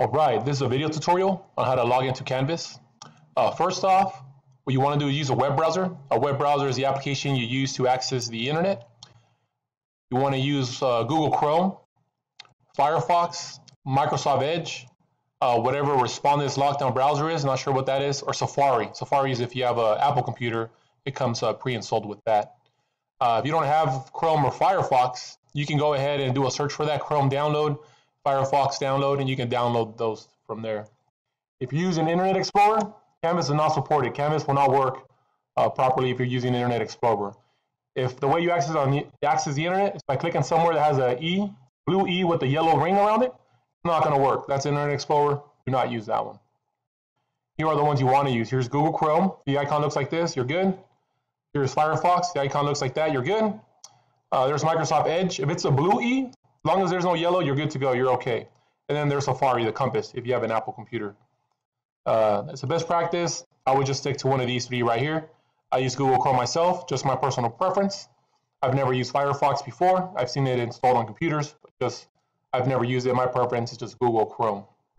All right, this is a video tutorial on how to log into Canvas. Uh, first off, what you want to do is use a web browser. A web browser is the application you use to access the internet. You want to use uh, Google Chrome, Firefox, Microsoft Edge, uh, whatever Respondus lockdown browser is, not sure what that is, or Safari. Safari is if you have an Apple computer, it comes pre-installed with that. Uh, if you don't have Chrome or Firefox, you can go ahead and do a search for that Chrome download, Firefox download, and you can download those from there. If you use an Internet Explorer, Canvas is not supported. Canvas will not work uh, properly if you're using Internet Explorer. If the way you access on the, access the internet is by clicking somewhere that has a E, blue E with the yellow ring around it, it's not going to work. That's Internet Explorer. Do not use that one. Here are the ones you want to use. Here's Google Chrome. The icon looks like this. You're good. Here's Firefox. The icon looks like that. You're good. Uh, there's Microsoft Edge. If it's a blue E, as long as there's no yellow, you're good to go. You're okay. And then there's Safari, the compass, if you have an Apple computer. Uh, it's a best practice. I would just stick to one of these three right here. I use Google Chrome myself, just my personal preference. I've never used Firefox before. I've seen it installed on computers, but just I've never used it. My preference is just Google Chrome.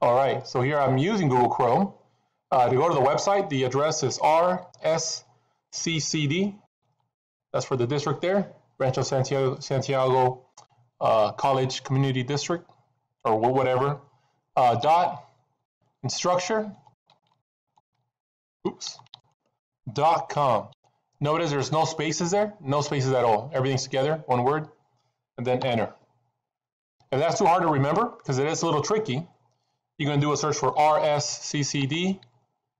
All right, so here I'm using Google Chrome. Uh, to go to the website, the address is RSCCD. That's for the district there, Rancho Santiago, Santiago uh, College Community District, or whatever. Uh, dot instructure, oops, dot com. Notice there's no spaces there, no spaces at all. Everything's together, one word, and then enter. If that's too hard to remember, because it is a little tricky, you're going to do a search for RSCCD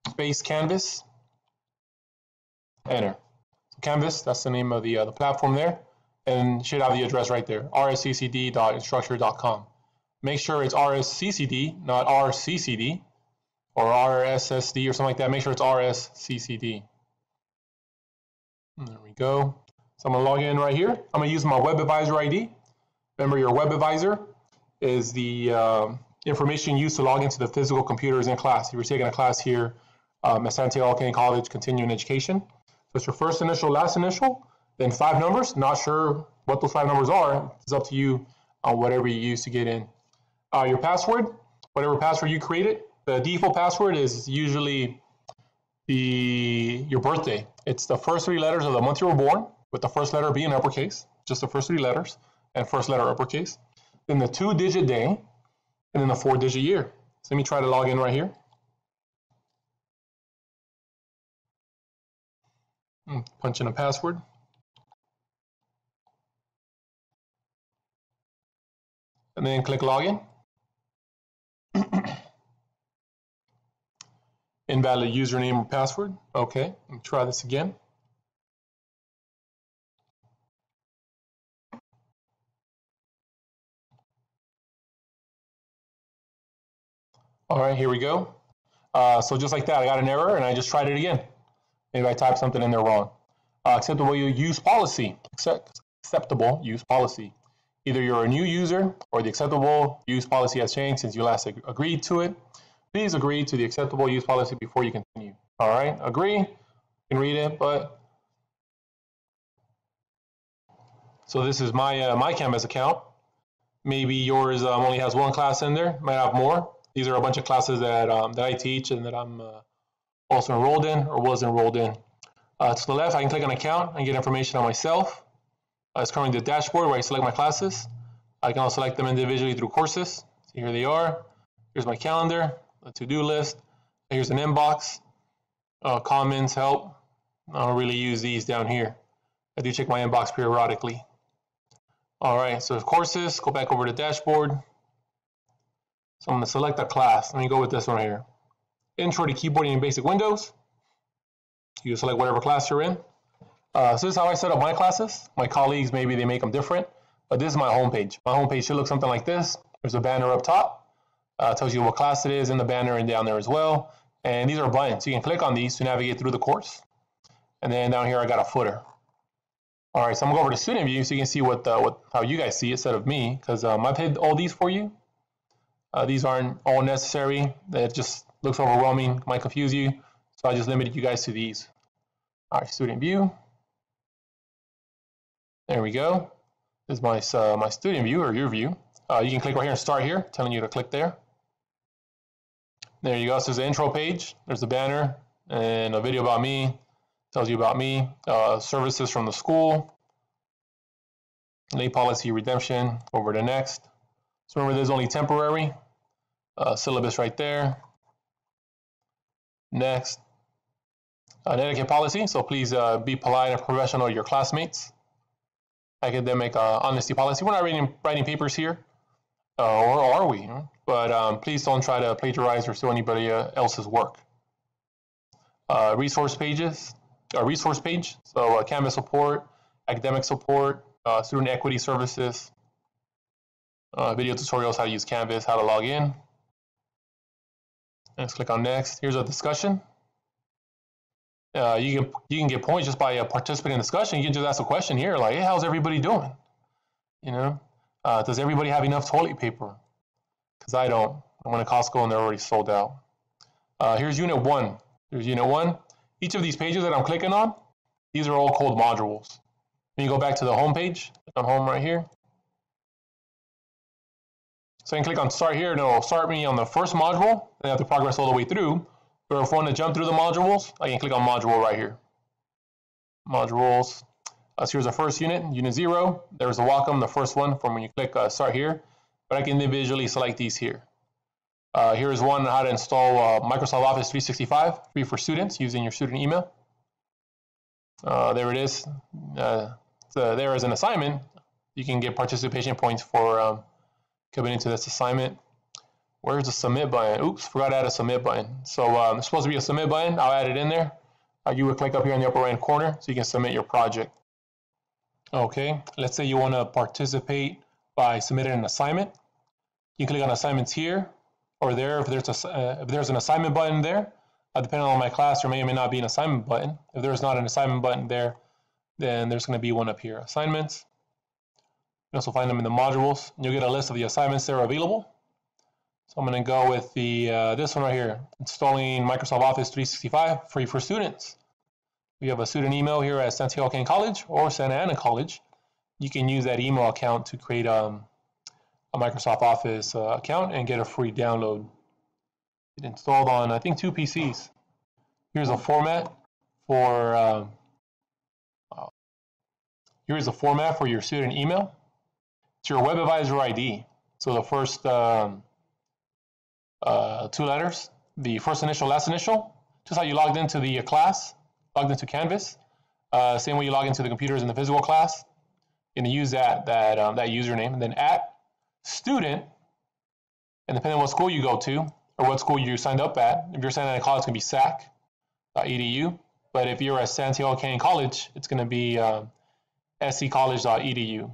space canvas, enter. So canvas, that's the name of the, uh, the platform there, and should have the address right there, rsccd.instructure.com. Make sure it's RSCCD, not RCCD, or RSSD or something like that. Make sure it's RSCCD. There we go. So I'm to log in right here. I'm to use my Web Advisor ID. Remember, your Web Advisor is the uh, information used to log into the physical computers in class. If you're taking a class here um, at Santiago Canyon College Continuing Education. So it's your first initial, last initial, then five numbers. Not sure what those five numbers are. It's up to you on whatever you use to get in. Uh, your password, whatever password you created. The default password is usually the your birthday. It's the first three letters of the month you were born, with the first letter being uppercase, just the first three letters, and first letter uppercase. Then the two-digit day, and then the four-digit year. So let me try to log in right here. Hmm, punch in a password. And then click login. Invalid username or password. Okay, let me try this again. All right, here we go. Uh, so just like that, I got an error and I just tried it again. Maybe I typed something in there wrong. Uh, acceptable use policy. Accept, acceptable use policy. Either you're a new user or the acceptable use policy has changed since you last ag agreed to it. Please agree to the acceptable use policy before you continue. All right, agree. You can read it, but so this is my uh, my Canvas account. Maybe yours um, only has one class in there. Might have more. These are a bunch of classes that um, that I teach and that I'm uh, also enrolled in or was enrolled in. Uh, to the left, I can click on account and get information on myself. It's currently the dashboard where I select my classes. I can also select them individually through courses. So here they are. Here's my calendar, a to-do list. Here's an inbox, uh, comments, help. I don't really use these down here. I do check my inbox periodically. All right, so courses, go back over to dashboard. So I'm gonna select a class. Let me go with this one here. Intro to keyboarding in basic Windows. You select whatever class you're in. Uh, so this is how I set up my classes. My colleagues, maybe they make them different, but this is my homepage. My homepage should look something like this. There's a banner up top. Uh, tells you what class it is in the banner and down there as well. And these are buttons. You can click on these to navigate through the course. And then down here, I got a footer. All right, so I'm gonna go over to student view so you can see what, uh, what how you guys see instead of me, because um, I've hid all these for you. Uh, these aren't all necessary. It just looks overwhelming, might confuse you. So I just limited you guys to these. All right, student view. There we go. This is my, uh, my student view or your view. Uh, you can click right here and start here, telling you to click there. There you go. So there's the intro page. There's the banner and a video about me. Tells you about me. Uh, services from the school. Late policy redemption. Over to next. So remember, there's only temporary. Uh, syllabus right there. Next. An etiquette policy. So please uh, be polite and professional to your classmates. Academic uh, honesty policy. We're not writing, writing papers here. Uh, or are we? But um, please don't try to plagiarize or steal anybody uh, else's work. Resource pages, a resource page, so Canvas support, academic support, student equity services, uh, video tutorials, how to use Canvas, how to log in. Let's click on next. Here's a discussion. Uh, you can you can get points just by uh, participating in discussion. You can just ask a question here, like, "Hey, how's everybody doing?" You know, uh, does everybody have enough toilet paper? Because I don't. I went to Costco and they're already sold out. Uh, here's Unit One. Here's Unit One. Each of these pages that I'm clicking on, these are all called modules. When you go back to the home page, I'm home right here. So I can click on Start here, and it'll start me on the first module, and I have to progress all the way through. Or if I want to jump through the modules, I can click on Module right here. Modules. Uh, so here's the first unit, Unit 0. There's the welcome, the first one from when you click uh, Start here. But I can individually select these here. Uh, here's one on how to install uh, Microsoft Office 365 free for students using your student email. Uh, there it is. Uh, so there is an assignment. You can get participation points for um, coming into this assignment. Where's the submit button? Oops, forgot to add a submit button. So um, it's supposed to be a submit button. I'll add it in there. Uh, you would click up here in the upper right corner so you can submit your project. Okay, let's say you want to participate by submitting an assignment. You click on assignments here or there if there's a uh, if there's an assignment button there. Uh, depending on my class, there may or may not be an assignment button. If there's not an assignment button there, then there's going to be one up here, assignments. You also find them in the modules. You'll get a list of the assignments that are available. So I'm going to go with the uh, this one right here, installing Microsoft Office 365 free for students. We have a student email here at Santiago Canyon College or Santa Ana College. You can use that email account to create um, a Microsoft Office uh, account and get a free download. It installed on, I think, two PCs. Here's a format for, um, uh, here's a format for your student email. It's your web advisor ID. So the first um, uh, two letters, the first initial, last initial, just how you logged into the class, logged into Canvas. Uh, same way you log into the computers in the physical class. To use that, that, um, that username. And then at student, and depending on what school you go to or what school you signed up at, if you're signing at a college, it's to be sac.edu. But if you're at Santiago Canyon College, it's going to be uh, sccollege.edu.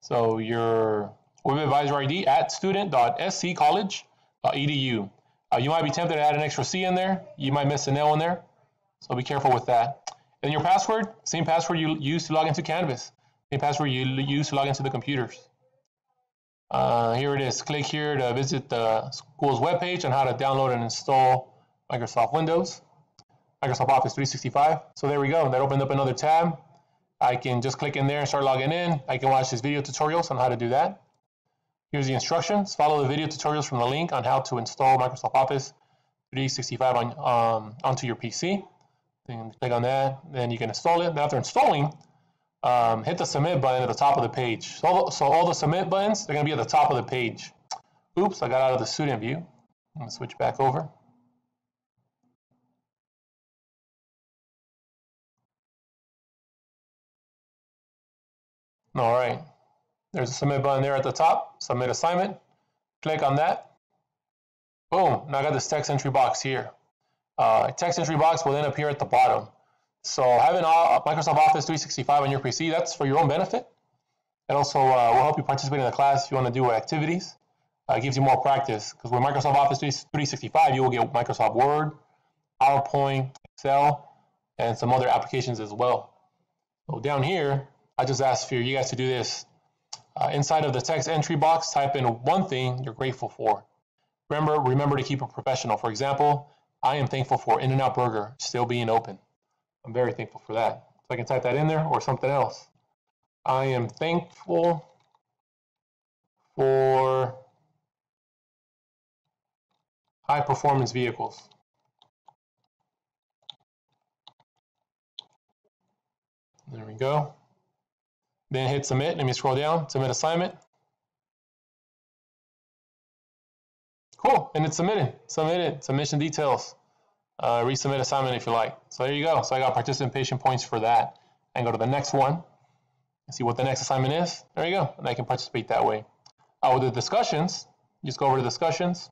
So your web advisor ID at student.sccollege.edu. Uh, you might be tempted to add an extra C in there. You might miss an L in there. So be careful with that. And your password, same password you use to log into Canvas. Same password you use to log into the computers. Uh, here it is. Click here to visit the school's webpage on how to download and install Microsoft Windows, Microsoft Office 365. So there we go. That opened up another tab. I can just click in there and start logging in. I can watch these video tutorials on how to do that. Here's the instructions. Follow the video tutorials from the link on how to install Microsoft Office 365 on, um, onto your PC. Then click on that. Then you can install it. After installing, um, hit the submit button at the top of the page. So, so all the submit buttons, they're going to be at the top of the page. Oops, I got out of the student view. I'm going to switch back over. All right, there's a submit button there at the top, submit assignment. Click on that. Boom, now I got this text entry box here. Uh, text entry box will then appear at the bottom. So having Microsoft Office 365 on your PC, that's for your own benefit. It also uh, will help you participate in the class if you want to do activities. Uh, it gives you more practice because with Microsoft Office 365, you will get Microsoft Word, PowerPoint, Excel, and some other applications as well. So down here, I just asked for you guys to do this. Uh, inside of the text entry box, type in one thing you're grateful for. Remember, remember to keep it professional. For example, I am thankful for In-N-Out Burger still being open. I'm very thankful for that. So I can type that in there or something else. I am thankful for high performance vehicles. There we go. Then hit submit. Let me scroll down. Submit assignment. Cool. And it's submitted. Submitted. Submission details. Uh, resubmit assignment if you like. So there you go. So I got participation points for that. And go to the next one and see what the next assignment is. There you go. And I can participate that way. Uh, with the discussions, just go over to discussions.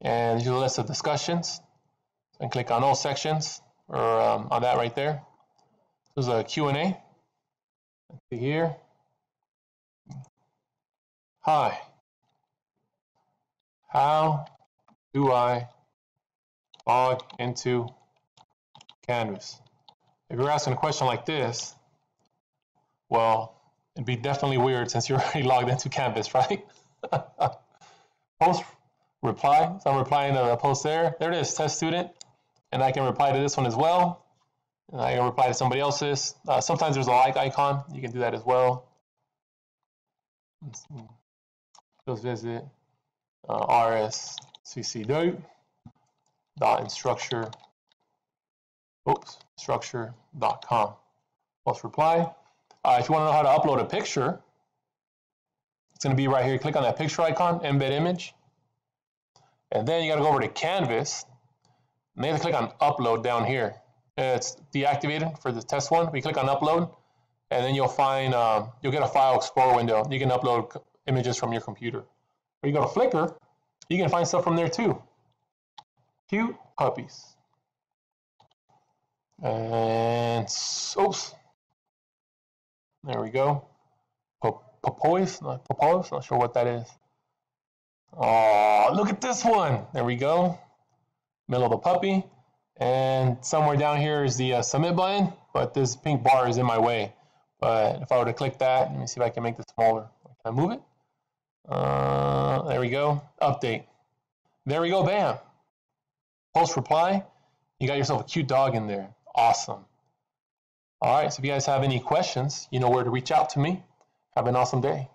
And a list of discussions. And click on all sections or um, on that right there. There's a Q&A. See here. Hi. How do I log into Canvas? If you're asking a question like this, well, it'd be definitely weird since you're already logged into Canvas, right? post reply. So I'm replying to a post there. There it is, test student. And I can reply to this one as well. And I can reply to somebody else's. Uh, sometimes there's a like icon. You can do that as well. Just visit uh, rscc dot instructure. Oops structure.com post reply. Uh, if you want to know how to upload a picture it's going to be right here. Click on that picture icon embed image. And then you got to go over to canvas. And then click on upload down here it's deactivated for the test one. We click on upload, and then you'll find um, you'll get a file explorer window. You can upload images from your computer. Or you go to Flickr, you can find stuff from there too. Cute puppies. And oops, there we go. Papois, not papois, not sure what that is. Oh, look at this one. There we go. Middle of the puppy. And somewhere down here is the uh, submit button, but this pink bar is in my way. But if I were to click that, let me see if I can make this smaller. Can I move it? Uh, there we go. Update. There we go. Bam. Post reply. You got yourself a cute dog in there. Awesome. All right. So if you guys have any questions, you know where to reach out to me. Have an awesome day.